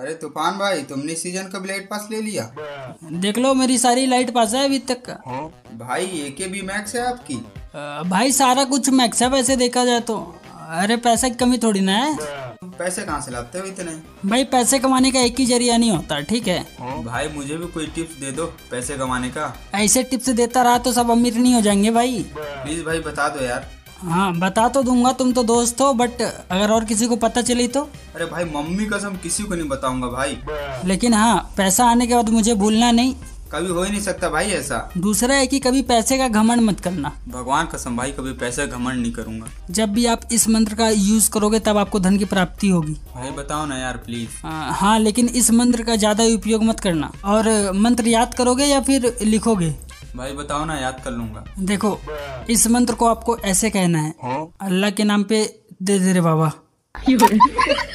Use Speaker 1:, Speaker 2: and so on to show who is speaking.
Speaker 1: अरे तूफ़ान भाई तुमने सीज़न का ब्लेड पास ले लिया?
Speaker 2: देख लो मेरी सारी लाइट पास है अभी तक। का
Speaker 1: भाई ए के बी मैक्स है आपकी?
Speaker 2: अ, भाई सारा कुछ मैक्स है वैसे देखा जाए तो। अरे पैसे की कमी थोड़ी ना है।
Speaker 1: पैसे कहाँ से लाते हो इतने?
Speaker 2: भाई पैसे कमाने का एक ही ज़रिया नहीं होता ठीक है?
Speaker 1: भाई मुझे भी कोई टिप्स दे दो पैसे कमाने का।
Speaker 2: ऐसे टिप्स देता रहा तो सब अमीर नहीं हो जाएँगे भाई।
Speaker 1: प्लीज़ भाई बता दो यार।
Speaker 2: हाँ बता तो दूँगा तुम तो दोस्त हो बट अगर और किसी को पता चली तो?
Speaker 1: अरे भाई मम्मी कसम किसी को नहीं बताऊँगा भाई।
Speaker 2: लेकिन हाँ पैसा आने के बाद मुझे भूलना नहीं।
Speaker 1: कभी हो ही नहीं सकता भाई ऐसा।
Speaker 2: दूसरा है कि कभी पैसे का घमंड मत करना।
Speaker 1: भगवान कसम भाई कभी पैसे का घमंड नहीं करूँगा।
Speaker 2: जब भी आप इस मंत्र का यूज़ करोगे तब आपको धन की प्राप्ति होगी।
Speaker 1: भाई बताओ ना यार प्लीज़
Speaker 2: आ, हाँ लेकिन इस मंत्र का ज़्यादा उपयोग मत करना। और मंत्र याद करोगे या फिर लिखोगे?
Speaker 1: भाई बताओ ना याद कर लूँगा।
Speaker 2: देखो इस मंत्र को आपको ऐसे कहना है। अल्लाह के नाम पे दे दे रे बाबा।